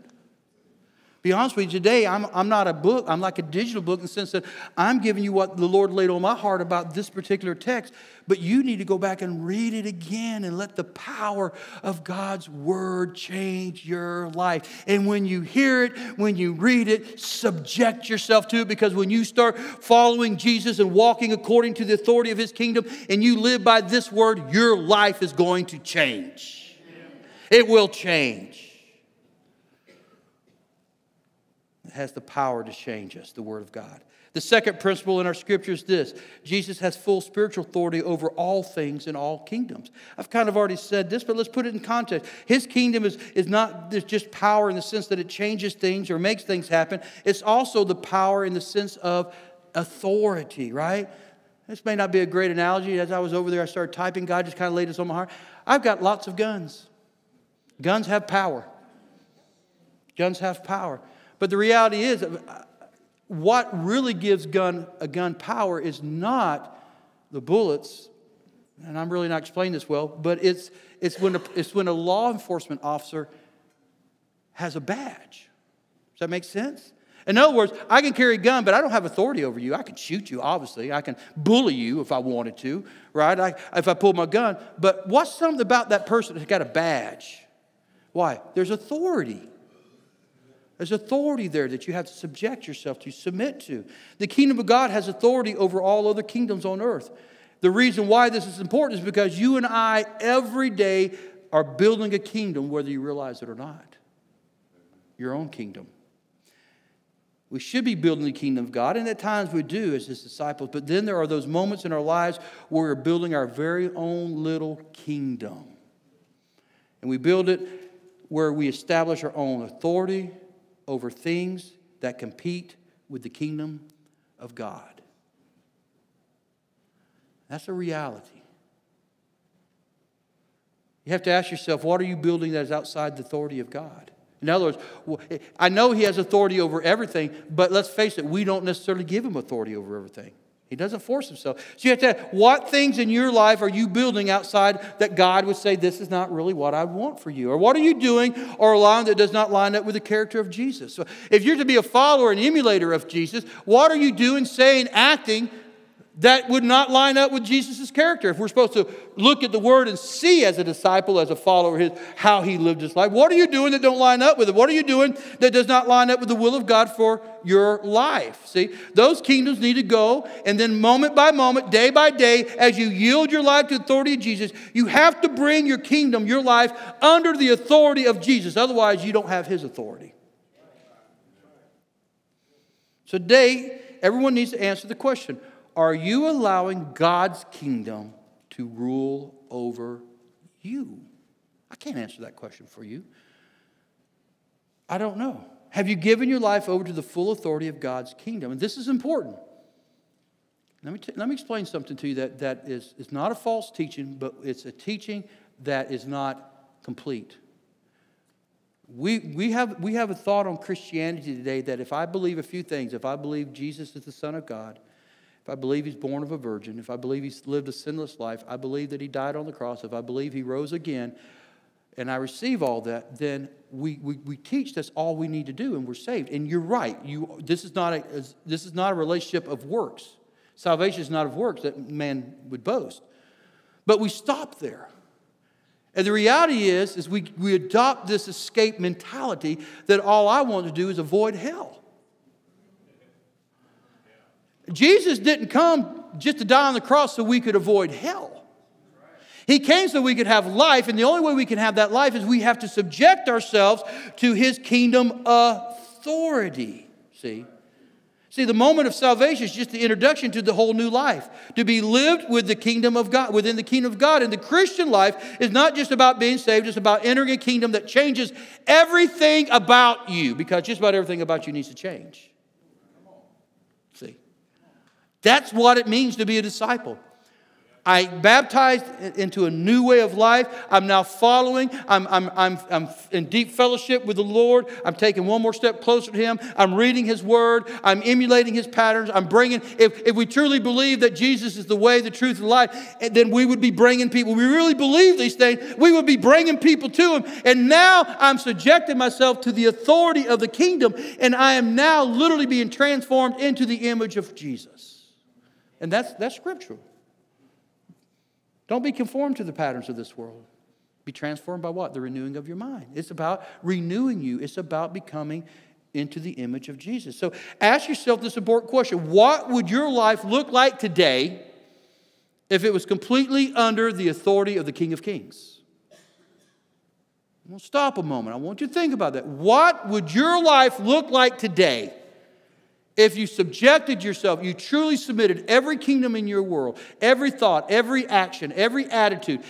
Be honest with you, today I'm, I'm not a book, I'm like a digital book in the sense that I'm giving you what the Lord laid on my heart about this particular text, but you need to go back and read it again and let the power of God's word change your life. And when you hear it, when you read it, subject yourself to it because when you start following Jesus and walking according to the authority of his kingdom and you live by this word, your life is going to change. It will change. Has the power to change us, the Word of God. The second principle in our scripture is this Jesus has full spiritual authority over all things in all kingdoms. I've kind of already said this, but let's put it in context. His kingdom is, is not just power in the sense that it changes things or makes things happen, it's also the power in the sense of authority, right? This may not be a great analogy. As I was over there, I started typing. God just kind of laid this on my heart. I've got lots of guns. Guns have power. Guns have power. But the reality is, uh, what really gives gun, a gun power is not the bullets, and I'm really not explaining this well, but it's, it's, when, a, it's when a law enforcement officer has a badge. Does that make sense? In other words, I can carry a gun, but I don't have authority over you. I can shoot you, obviously. I can bully you if I wanted to, right? I, if I pull my gun. But what's something about that person that's got a badge? Why? There's authority. There's authority there that you have to subject yourself to, submit to. The kingdom of God has authority over all other kingdoms on earth. The reason why this is important is because you and I every day are building a kingdom, whether you realize it or not. Your own kingdom. We should be building the kingdom of God, and at times we do as his disciples, but then there are those moments in our lives where we're building our very own little kingdom. And we build it where we establish our own authority over things that compete with the kingdom of God. That's a reality. You have to ask yourself, what are you building that is outside the authority of God? In other words, I know he has authority over everything, but let's face it, we don't necessarily give him authority over everything. He doesn't force himself. So you have to what things in your life are you building outside that God would say, this is not really what I want for you? Or what are you doing or allowing that does not line up with the character of Jesus? So if you're to be a follower and emulator of Jesus, what are you doing, saying, acting that would not line up with Jesus' character. If we're supposed to look at the word and see as a disciple, as a follower his, how he lived his life, what are you doing that don't line up with it? What are you doing that does not line up with the will of God for your life? See, those kingdoms need to go, and then moment by moment, day by day, as you yield your life to the authority of Jesus, you have to bring your kingdom, your life, under the authority of Jesus. Otherwise, you don't have his authority. So today, everyone needs to answer the question are you allowing God's kingdom to rule over you? I can't answer that question for you. I don't know. Have you given your life over to the full authority of God's kingdom? And this is important. Let me, t- let me explain something to you that, that is, is not a false teaching, but it's a teaching that is not complete. We, we, have, we have a thought on Christianity today that if I believe a few things, if I believe Jesus is the Son of God, if I believe he's born of a virgin, if I believe he's lived a sinless life, I believe that he died on the cross, if I believe he rose again, and I receive all that, then we, we, we teach that's all we need to do and we're saved. And you're right. You, this, is not a, this is not a relationship of works. Salvation is not of works that man would boast. But we stop there. And the reality is, is we, we adopt this escape mentality that all I want to do is avoid hell. Jesus didn't come just to die on the cross so we could avoid hell. He came so we could have life, and the only way we can have that life is we have to subject ourselves to his kingdom authority. See? See, the moment of salvation is just the introduction to the whole new life, to be lived with the kingdom of God, within the kingdom of God. And the Christian life is not just about being saved, it's about entering a kingdom that changes everything about you, because just about everything about you needs to change. That's what it means to be a disciple. I baptized into a new way of life. I'm now following. I'm, I'm, I'm, I'm in deep fellowship with the Lord. I'm taking one more step closer to Him. I'm reading His Word. I'm emulating His patterns. I'm bringing, if, if we truly believe that Jesus is the way, the truth, and the life, eh, then we would be bringing people. We really believe these things. We would be bringing people to Him. And now I'm subjecting myself to the authority of the kingdom, and I am now literally being transformed into the image of Jesus. And that's, that's scriptural. Don't be conformed to the patterns of this world. Be transformed by what? The renewing of your mind. It's about renewing you, it's about becoming into the image of Jesus. So ask yourself this important question What would your life look like today if it was completely under the authority of the King of Kings? Well, stop a moment. I want you to think about that. What would your life look like today if you subjected yourself, you truly submitted every kingdom in your world, every thought, every action, every attitude,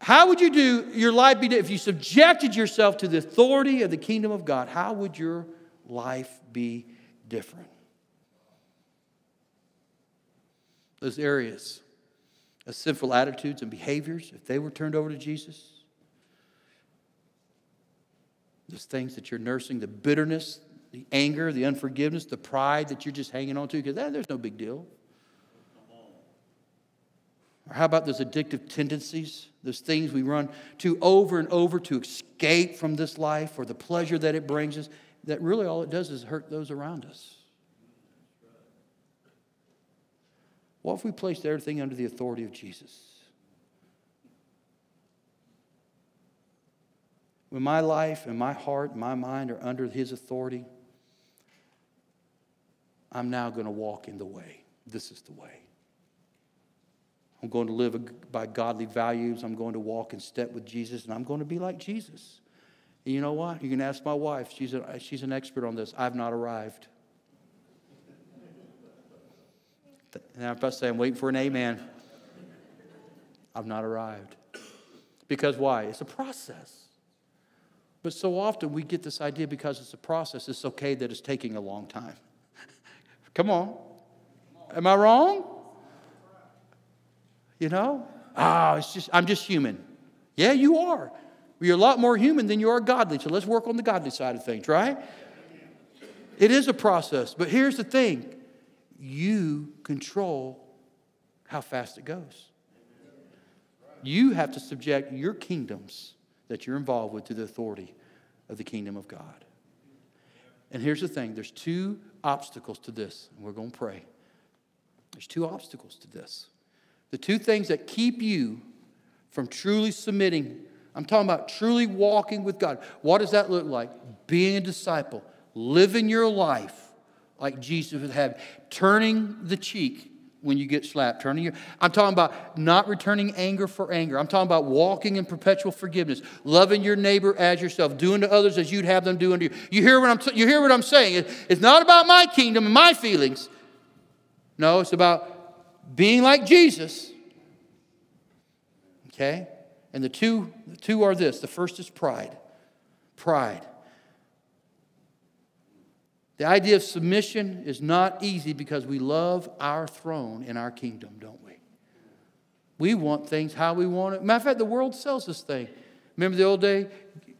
how would you do your life be if you subjected yourself to the authority of the kingdom of God? How would your life be different? Those areas of sinful attitudes and behaviors, if they were turned over to Jesus, those things that you're nursing, the bitterness, the anger, the unforgiveness, the pride that you're just hanging on to because eh, there's no big deal. Or how about those addictive tendencies, those things we run to over and over to escape from this life or the pleasure that it brings us, that really all it does is hurt those around us? What if we placed everything under the authority of Jesus? When my life and my heart and my mind are under his authority, I'm now going to walk in the way. This is the way. I'm going to live by godly values. I'm going to walk in step with Jesus, and I'm going to be like Jesus. And you know what? You can ask my wife. She's, a, she's an expert on this. I've not arrived. And I'm about to say, I'm waiting for an amen. I've not arrived. Because why? It's a process. But so often we get this idea because it's a process, it's okay that it's taking a long time. Come on. Am I wrong? You know? Ah, oh, it's just I'm just human. Yeah, you are. You're a lot more human than you are godly. So let's work on the godly side of things, right? It is a process. But here's the thing you control how fast it goes. You have to subject your kingdoms that you're involved with to the authority of the kingdom of God. And here's the thing there's two obstacles to this, and we're going to pray. There's two obstacles to this. The two things that keep you from truly submitting, I'm talking about truly walking with God. What does that look like? Being a disciple, living your life like Jesus would have, turning the cheek when you get slapped. Turning your, I'm talking about not returning anger for anger. I'm talking about walking in perpetual forgiveness, loving your neighbor as yourself, doing to others as you'd have them do unto you. You hear what I'm, t- you hear what I'm saying? It's not about my kingdom and my feelings. No, it's about being like Jesus. Okay? And the two, the two are this. The first is pride. Pride. The idea of submission is not easy because we love our throne in our kingdom, don't we? We want things how we want it. Matter of fact, the world sells this thing. Remember the old day?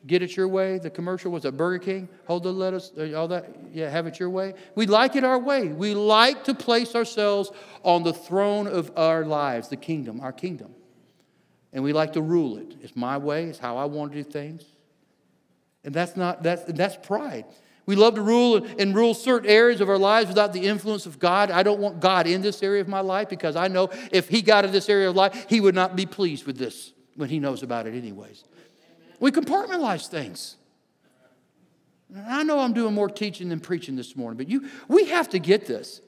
Get it your way. The commercial was at Burger King. Hold the lettuce, uh, all that. Yeah, have it your way. We like it our way. We like to place ourselves on the throne of our lives, the kingdom, our kingdom. And we like to rule it. It's my way, it's how I want to do things. And that's not, that's, that's pride. We love to rule and rule certain areas of our lives without the influence of God. I don't want God in this area of my life because I know if He got in this area of life, He would not be pleased with this when He knows about it, anyways. We compartmentalize things. I know I'm doing more teaching than preaching this morning, but you, we have to get this.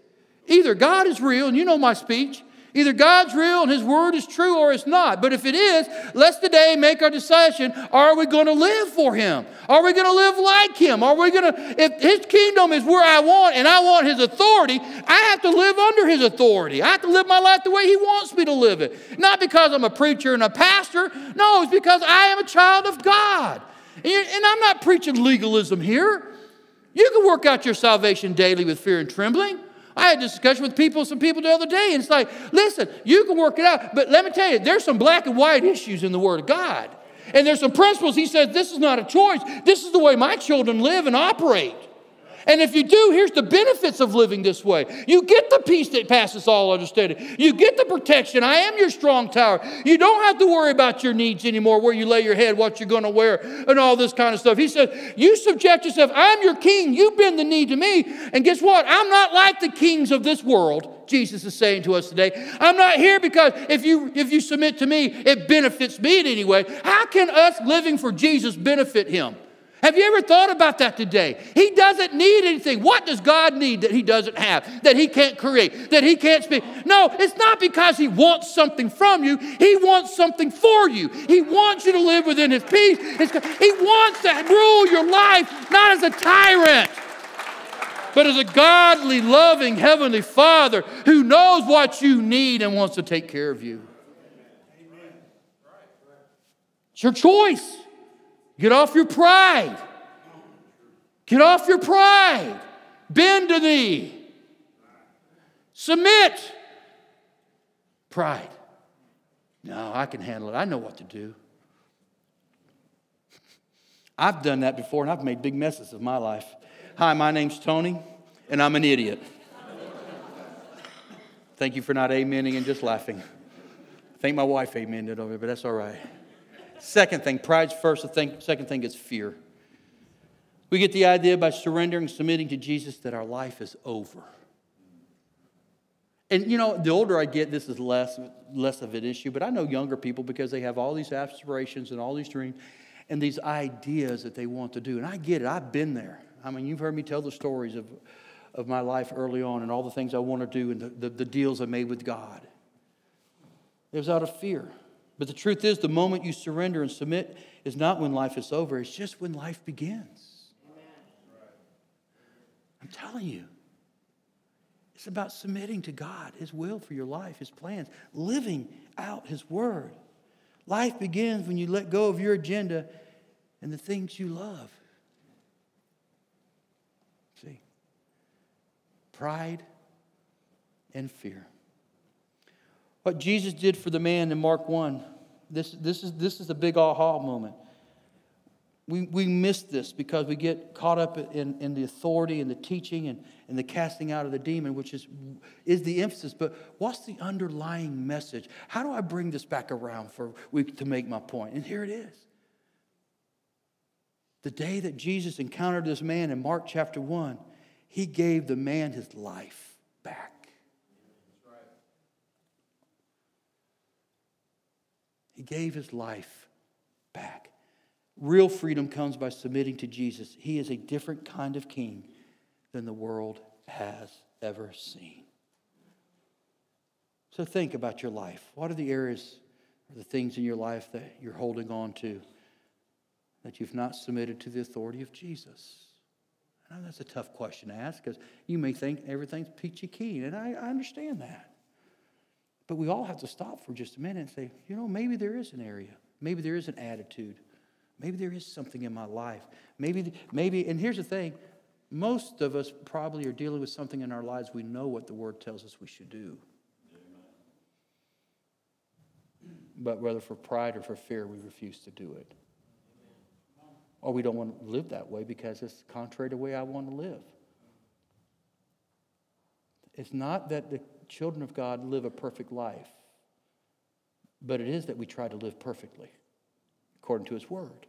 Either God is real, and you know my speech, Either God's real and His word is true or it's not. But if it is, let's today make our decision are we going to live for Him? Are we going to live like Him? Are we going to, if His kingdom is where I want and I want His authority, I have to live under His authority. I have to live my life the way He wants me to live it. Not because I'm a preacher and a pastor. No, it's because I am a child of God. And I'm not preaching legalism here. You can work out your salvation daily with fear and trembling. I had a discussion with people, some people the other day, and it's like, listen, you can work it out, but let me tell you, there's some black and white issues in the Word of God. And there's some principles. He says, this is not a choice. This is the way my children live and operate. And if you do, here's the benefits of living this way. You get the peace that passes all understanding. You get the protection. I am your strong tower. You don't have to worry about your needs anymore, where you lay your head, what you're going to wear, and all this kind of stuff. He said, You subject yourself. I'm your king. You bend the knee to me. And guess what? I'm not like the kings of this world. Jesus is saying to us today. I'm not here because if you if you submit to me, it benefits me in any way. How can us living for Jesus benefit him? Have you ever thought about that today? He doesn't need anything. What does God need that He doesn't have, that He can't create, that He can't speak? No, it's not because He wants something from you. He wants something for you. He wants you to live within His peace. He wants to rule your life not as a tyrant, but as a godly, loving Heavenly Father who knows what you need and wants to take care of you. It's your choice. Get off your pride. Get off your pride. Bend to thee. Submit. Pride. No, I can handle it. I know what to do. I've done that before and I've made big messes of my life. Hi, my name's Tony, and I'm an idiot. Thank you for not amening and just laughing. I think my wife amened over, but that's all right. Second thing, pride's first. The thing, second thing is fear. We get the idea by surrendering, submitting to Jesus that our life is over. And you know, the older I get, this is less, less of an issue, but I know younger people because they have all these aspirations and all these dreams and these ideas that they want to do. And I get it, I've been there. I mean, you've heard me tell the stories of, of my life early on and all the things I want to do and the, the, the deals I made with God. It was out of fear. But the truth is, the moment you surrender and submit is not when life is over, it's just when life begins. I'm telling you. It's about submitting to God, His will for your life, His plans, living out His word. Life begins when you let go of your agenda and the things you love. See? Pride and fear. What Jesus did for the man in Mark 1, this, this, is, this is a big aha moment. We, we miss this because we get caught up in, in the authority and the teaching and, and the casting out of the demon, which is, is the emphasis. But what's the underlying message? How do I bring this back around for to make my point? And here it is. The day that Jesus encountered this man in Mark chapter 1, he gave the man his life back. He gave his life back. Real freedom comes by submitting to Jesus. He is a different kind of king than the world has ever seen. So think about your life. What are the areas or the things in your life that you're holding on to that you've not submitted to the authority of Jesus? I know that's a tough question to ask because you may think everything's peachy keen, and I, I understand that. But we all have to stop for just a minute and say, you know, maybe there is an area, maybe there is an attitude, maybe there is something in my life. Maybe, maybe, and here's the thing most of us probably are dealing with something in our lives we know what the word tells us we should do. But whether for pride or for fear, we refuse to do it. Or we don't want to live that way because it's contrary to the way I want to live. It's not that the children of God live a perfect life, but it is that we try to live perfectly according to His Word.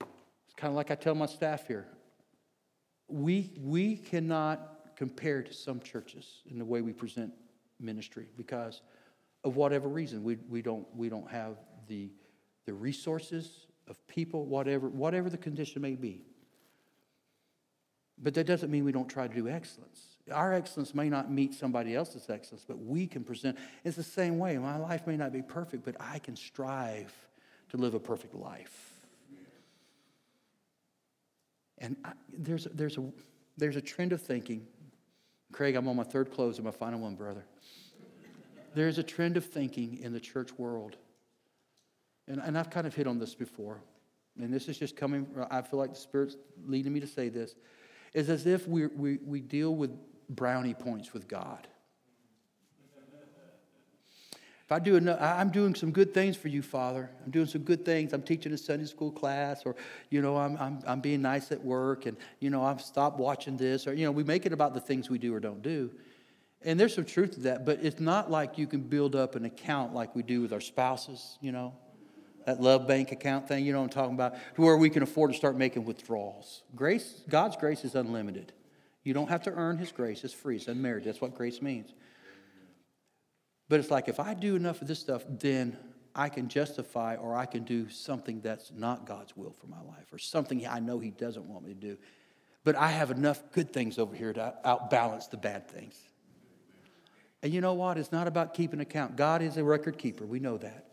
It's kind of like I tell my staff here we, we cannot compare to some churches in the way we present ministry because of whatever reason we, we, don't, we don't have the, the resources of people whatever, whatever the condition may be but that doesn't mean we don't try to do excellence. Our excellence may not meet somebody else's excellence, but we can present. It's the same way. My life may not be perfect, but I can strive to live a perfect life. And I, there's, there's, a, there's a trend of thinking. Craig, I'm on my third close and my final one, brother. There's a trend of thinking in the church world. And, and I've kind of hit on this before. And this is just coming, I feel like the Spirit's leading me to say this is as if we, we, we deal with brownie points with God. If I do I'm doing some good things for you, Father. I'm doing some good things. I'm teaching a Sunday school class, or, you know, I'm, I'm, I'm being nice at work, and, you know, I've stopped watching this, or, you know, we make it about the things we do or don't do. And there's some truth to that, but it's not like you can build up an account like we do with our spouses, you know that love bank account thing, you know I'm talking about, to where we can afford to start making withdrawals. Grace, God's grace is unlimited. You don't have to earn His grace, it's free, it's unmerited. That's what grace means. But it's like if I do enough of this stuff, then I can justify or I can do something that's not God's will for my life or something I know He doesn't want me to do. But I have enough good things over here to outbalance the bad things. And you know what? It's not about keeping account. God is a record keeper. We know that.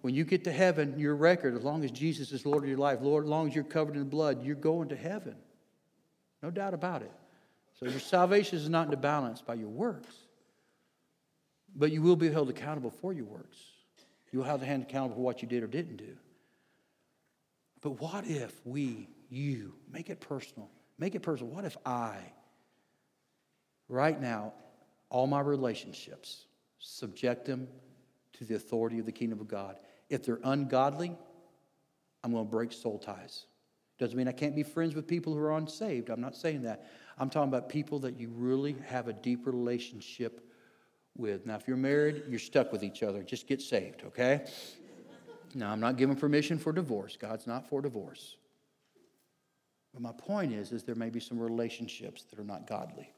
When you get to heaven, your record, as long as Jesus is Lord of your life, Lord, as long as you're covered in blood, you're going to heaven. No doubt about it. So your salvation is not in the balance by your works, but you will be held accountable for your works. You will have the hand accountable for what you did or didn't do. But what if we, you, make it personal? Make it personal. What if I, right now, all my relationships, subject them to the authority of the kingdom of God. If they're ungodly, I'm going to break soul ties. Doesn't mean I can't be friends with people who are unsaved. I'm not saying that. I'm talking about people that you really have a deep relationship with. Now, if you're married, you're stuck with each other. Just get saved, okay? Now, I'm not giving permission for divorce. God's not for divorce. But my point is, is there may be some relationships that are not godly.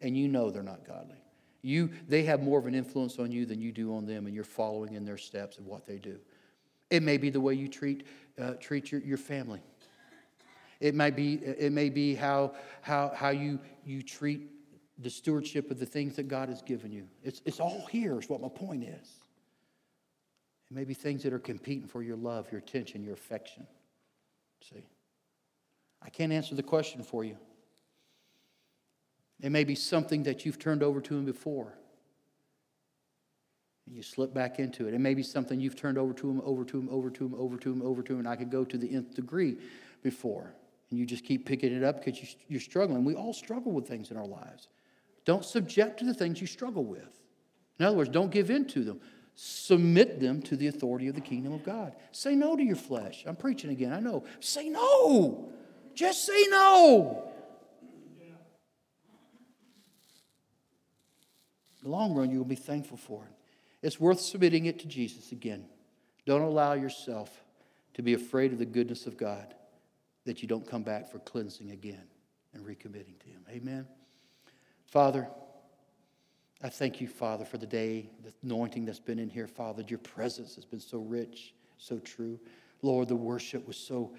And you know they're not godly. You, they have more of an influence on you than you do on them, and you're following in their steps of what they do. It may be the way you treat, uh, treat your, your family. It might be, it may be how, how, how you, you treat the stewardship of the things that God has given you. It's, it's all here, is what my point is. It may be things that are competing for your love, your attention, your affection. See? I can't answer the question for you. It may be something that you've turned over to Him before. And you slip back into it. It may be something you've turned over to him, over to him, over to him, over to him, over to him, and I could go to the nth degree before. And you just keep picking it up because you, are struggling. We all struggle with things in our lives. Don't subject to the things you struggle with. In other words, don't give in to them. Submit them to the authority of the kingdom of God. Say no to your flesh. I'm preaching again, I know. Say no. Just say no. In the long run, you'll be thankful for it. It's worth submitting it to Jesus again. Don't allow yourself to be afraid of the goodness of God that you don't come back for cleansing again and recommitting to Him. Amen. Father, I thank you, Father, for the day, the anointing that's been in here, Father. Your presence has been so rich, so true. Lord, the worship was so,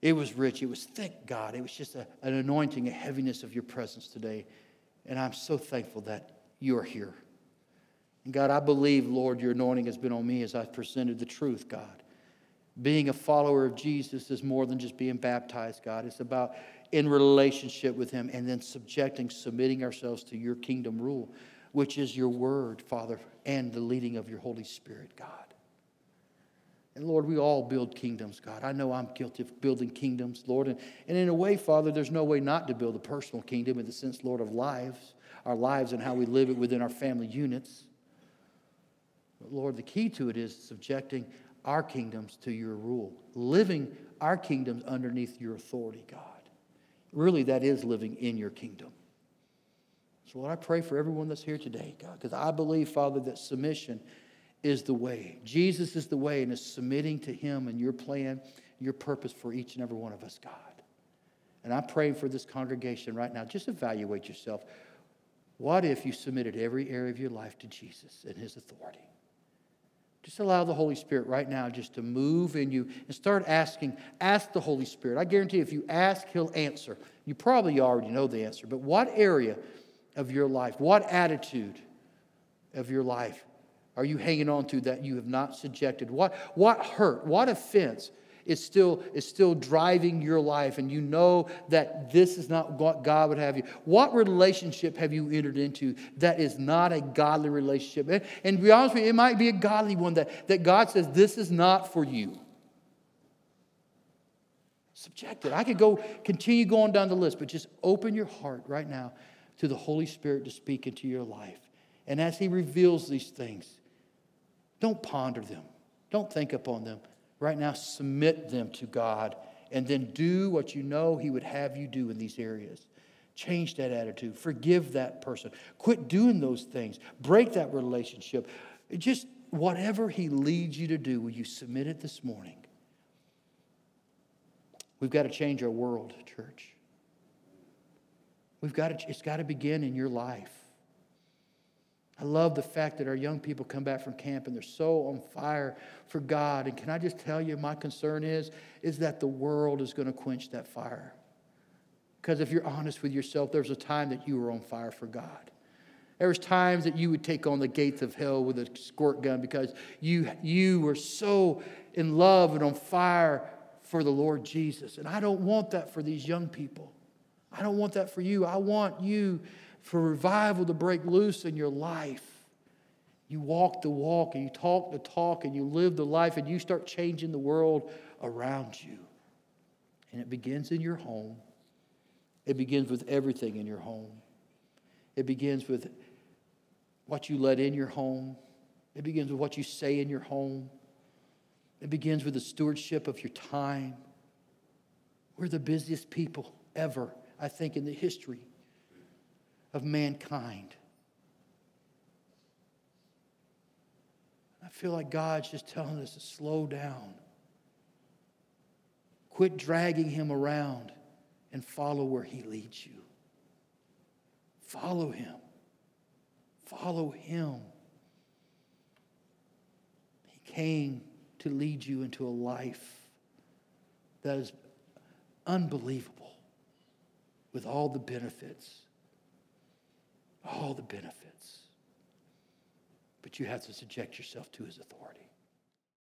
it was rich, it was thick, God. It was just a, an anointing, a heaviness of your presence today. And I'm so thankful that you're here. And God, I believe, Lord, your anointing has been on me as I've presented the truth, God. Being a follower of Jesus is more than just being baptized, God. It's about in relationship with Him and then subjecting, submitting ourselves to your kingdom rule, which is your word, Father, and the leading of your Holy Spirit, God. And Lord, we all build kingdoms, God. I know I'm guilty of building kingdoms, Lord. And, and in a way, Father, there's no way not to build a personal kingdom in the sense, Lord, of lives, our lives and how we live it within our family units. But Lord, the key to it is subjecting our kingdoms to your rule, living our kingdoms underneath your authority, God. Really, that is living in your kingdom. So, Lord, I pray for everyone that's here today, God, because I believe, Father, that submission is the way. Jesus is the way, and is submitting to Him and your plan, your purpose for each and every one of us, God. And I'm praying for this congregation right now. Just evaluate yourself. What if you submitted every area of your life to Jesus and His authority? Just allow the Holy Spirit right now just to move in you and start asking. Ask the Holy Spirit. I guarantee if you ask, He'll answer. You probably already know the answer, but what area of your life, what attitude of your life are you hanging on to that you have not subjected? What, what hurt, what offense is still, is still driving your life and you know that this is not what God would have you. What relationship have you entered into that is not a godly relationship? And, and to be honest with you, it might be a godly one that, that God says, this is not for you. Subjected. I could go continue going down the list, but just open your heart right now to the Holy Spirit to speak into your life. And as He reveals these things, don't ponder them. Don't think upon them. Right now, submit them to God and then do what you know He would have you do in these areas. Change that attitude. Forgive that person. Quit doing those things. Break that relationship. Just whatever He leads you to do, will you submit it this morning? We've got to change our world, church. We've got to, it's got to begin in your life. I love the fact that our young people come back from camp and they're so on fire for God. And can I just tell you, my concern is, is that the world is going to quench that fire. Because if you're honest with yourself, there's a time that you were on fire for God. There was times that you would take on the gates of hell with a squirt gun because you, you were so in love and on fire for the Lord Jesus. And I don't want that for these young people. I don't want that for you. I want you for revival to break loose in your life. You walk the walk and you talk the talk and you live the life and you start changing the world around you. And it begins in your home. It begins with everything in your home. It begins with what you let in your home. It begins with what you say in your home. It begins with the stewardship of your time. We're the busiest people ever, I think, in the history of mankind. I feel like God's just telling us to slow down. Quit dragging him around and follow where he leads you. Follow him. Follow him. He came to lead you into a life that is unbelievable with all the benefits all the benefits. But you have to subject yourself to his authority.